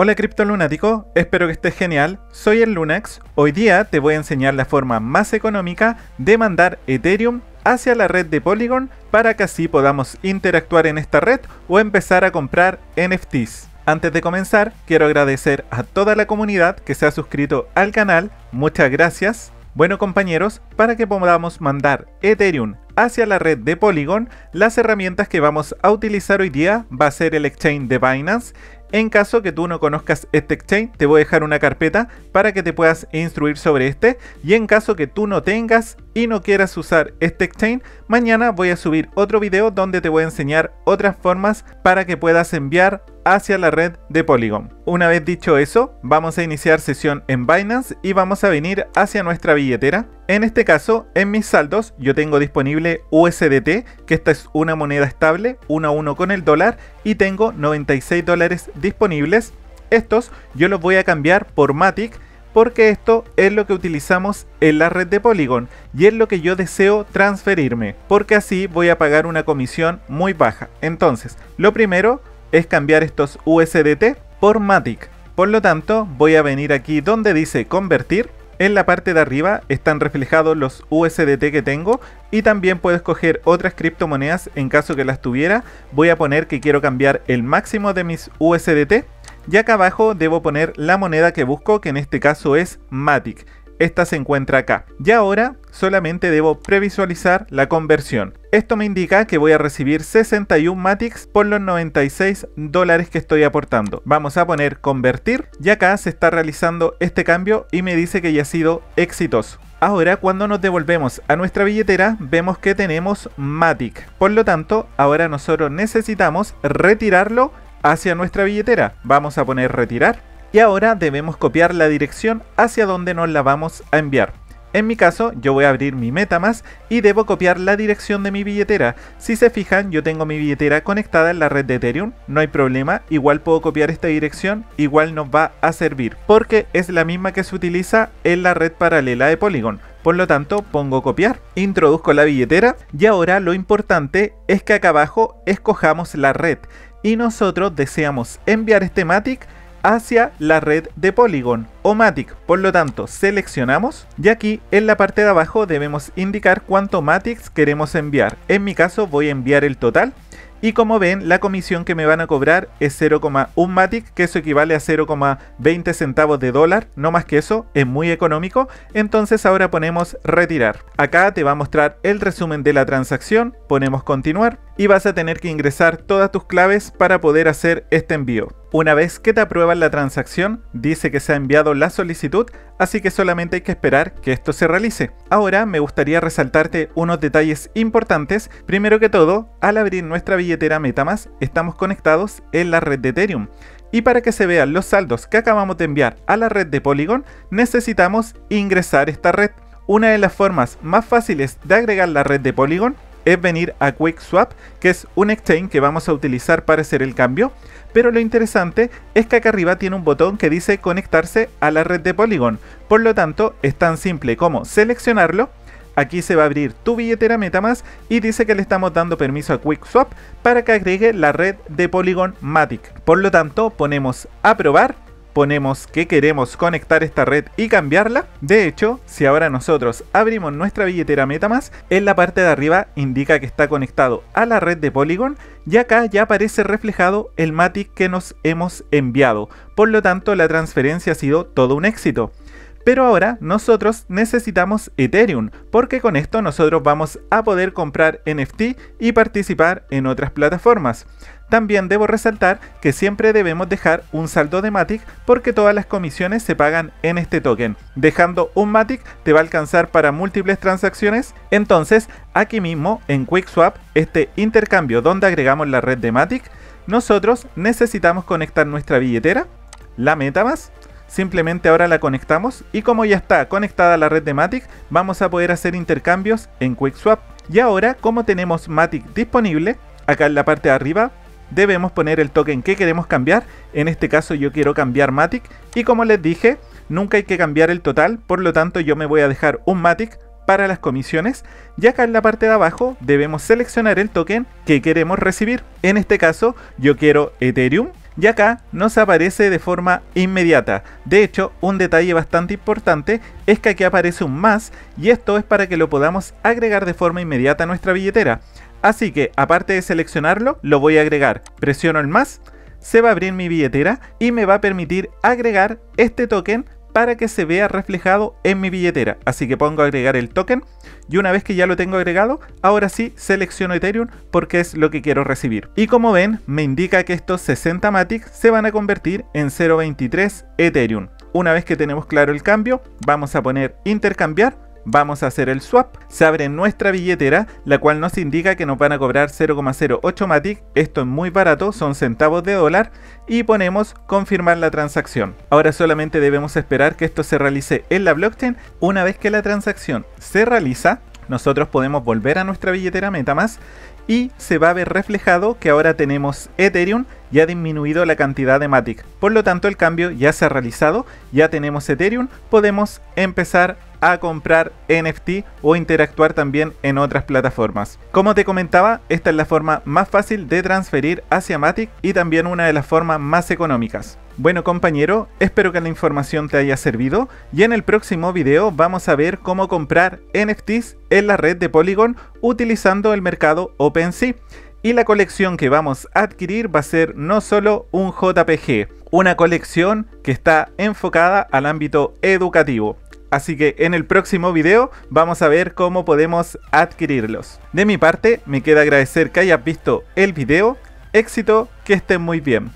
Hola criptolunático, espero que estés genial, soy el Lunax, hoy día te voy a enseñar la forma más económica de mandar Ethereum hacia la red de Polygon para que así podamos interactuar en esta red o empezar a comprar NFTs. Antes de comenzar, quiero agradecer a toda la comunidad que se ha suscrito al canal, muchas gracias. Bueno compañeros, para que podamos mandar Ethereum hacia la red de Polygon, las herramientas que vamos a utilizar hoy día va a ser el exchange de Binance en caso que tú no conozcas este exchange, te voy a dejar una carpeta para que te puedas instruir sobre este. Y en caso que tú no tengas y no quieras usar este exchange, mañana voy a subir otro video donde te voy a enseñar otras formas para que puedas enviar hacia la red de Polygon. Una vez dicho eso, vamos a iniciar sesión en Binance y vamos a venir hacia nuestra billetera. En este caso, en mis saldos yo tengo disponible USDT, que esta es una moneda estable, 1 a 1 con el dólar, y tengo 96 dólares disponibles. Estos yo los voy a cambiar por Matic, porque esto es lo que utilizamos en la red de Polygon y es lo que yo deseo transferirme, porque así voy a pagar una comisión muy baja. Entonces, lo primero es cambiar estos USDT por Matic. Por lo tanto, voy a venir aquí donde dice convertir. En la parte de arriba están reflejados los USDT que tengo y también puedo escoger otras criptomonedas en caso que las tuviera. Voy a poner que quiero cambiar el máximo de mis USDT y acá abajo debo poner la moneda que busco que en este caso es Matic esta se encuentra acá. Y ahora solamente debo previsualizar la conversión. Esto me indica que voy a recibir 61 Matics por los 96 dólares que estoy aportando. Vamos a poner convertir y acá se está realizando este cambio y me dice que ya ha sido exitoso. Ahora cuando nos devolvemos a nuestra billetera vemos que tenemos Matic. Por lo tanto, ahora nosotros necesitamos retirarlo hacia nuestra billetera. Vamos a poner retirar y ahora debemos copiar la dirección hacia donde nos la vamos a enviar. En mi caso, yo voy a abrir mi Metamask y debo copiar la dirección de mi billetera. Si se fijan, yo tengo mi billetera conectada en la red de Ethereum, no hay problema, igual puedo copiar esta dirección, igual nos va a servir, porque es la misma que se utiliza en la red paralela de Polygon. Por lo tanto, pongo copiar, introduzco la billetera y ahora lo importante es que acá abajo escojamos la red y nosotros deseamos enviar este Matic hacia la red de Polygon o Matic. Por lo tanto, seleccionamos y aquí en la parte de abajo debemos indicar cuánto Matic queremos enviar. En mi caso voy a enviar el total y como ven, la comisión que me van a cobrar es 0,1 Matic, que eso equivale a 0,20 centavos de dólar, no más que eso, es muy económico. Entonces ahora ponemos retirar. Acá te va a mostrar el resumen de la transacción, ponemos continuar y vas a tener que ingresar todas tus claves para poder hacer este envío. Una vez que te aprueban la transacción, dice que se ha enviado la solicitud, así que solamente hay que esperar que esto se realice. Ahora me gustaría resaltarte unos detalles importantes. Primero que todo, al abrir nuestra billetera Metamask, estamos conectados en la red de Ethereum. Y para que se vean los saldos que acabamos de enviar a la red de Polygon, necesitamos ingresar esta red. Una de las formas más fáciles de agregar la red de Polygon es venir a QuickSwap, que es un exchange que vamos a utilizar para hacer el cambio. Pero lo interesante es que acá arriba tiene un botón que dice conectarse a la red de Polygon. Por lo tanto, es tan simple como seleccionarlo. Aquí se va a abrir tu billetera Metamask y dice que le estamos dando permiso a QuickSwap para que agregue la red de Polygon Matic. Por lo tanto, ponemos aprobar ponemos que queremos conectar esta red y cambiarla. De hecho, si ahora nosotros abrimos nuestra billetera Metamask, en la parte de arriba indica que está conectado a la red de Polygon y acá ya aparece reflejado el Matic que nos hemos enviado. Por lo tanto, la transferencia ha sido todo un éxito. Pero ahora nosotros necesitamos Ethereum, porque con esto nosotros vamos a poder comprar NFT y participar en otras plataformas. También debo resaltar que siempre debemos dejar un saldo de Matic porque todas las comisiones se pagan en este token. Dejando un Matic te va a alcanzar para múltiples transacciones. Entonces, aquí mismo en QuickSwap, este intercambio donde agregamos la red de Matic, nosotros necesitamos conectar nuestra billetera, la MetaMask, simplemente ahora la conectamos y como ya está conectada a la red de Matic, vamos a poder hacer intercambios en QuickSwap. Y ahora, como tenemos Matic disponible, acá en la parte de arriba debemos poner el token que queremos cambiar. En este caso yo quiero cambiar Matic y como les dije, nunca hay que cambiar el total, por lo tanto yo me voy a dejar un Matic para las comisiones y acá en la parte de abajo debemos seleccionar el token que queremos recibir. En este caso yo quiero Ethereum y acá nos aparece de forma inmediata. De hecho, un detalle bastante importante es que aquí aparece un más y esto es para que lo podamos agregar de forma inmediata a nuestra billetera. Así que aparte de seleccionarlo, lo voy a agregar. Presiono el más, se va a abrir mi billetera y me va a permitir agregar este token para que se vea reflejado en mi billetera. Así que pongo agregar el token y una vez que ya lo tengo agregado, ahora sí selecciono Ethereum porque es lo que quiero recibir. Y como ven, me indica que estos 60 Matic se van a convertir en 0.23 Ethereum. Una vez que tenemos claro el cambio, vamos a poner intercambiar vamos a hacer el swap, se abre nuestra billetera, la cual nos indica que nos van a cobrar 0,08 Matic, esto es muy barato, son centavos de dólar, y ponemos confirmar la transacción. Ahora solamente debemos esperar que esto se realice en la blockchain, una vez que la transacción se realiza, nosotros podemos volver a nuestra billetera Metamask. Y se va a ver reflejado que ahora tenemos Ethereum y ha disminuido la cantidad de Matic. Por lo tanto el cambio ya se ha realizado, ya tenemos Ethereum, podemos empezar a comprar NFT o interactuar también en otras plataformas. Como te comentaba, esta es la forma más fácil de transferir hacia Matic y también una de las formas más económicas. Bueno compañero, espero que la información te haya servido y en el próximo video vamos a ver cómo comprar NFTs en la red de Polygon utilizando el mercado OpenSea. Y la colección que vamos a adquirir va a ser no solo un JPG, una colección que está enfocada al ámbito educativo. Así que en el próximo video vamos a ver cómo podemos adquirirlos. De mi parte, me queda agradecer que hayas visto el video. Éxito, que estén muy bien.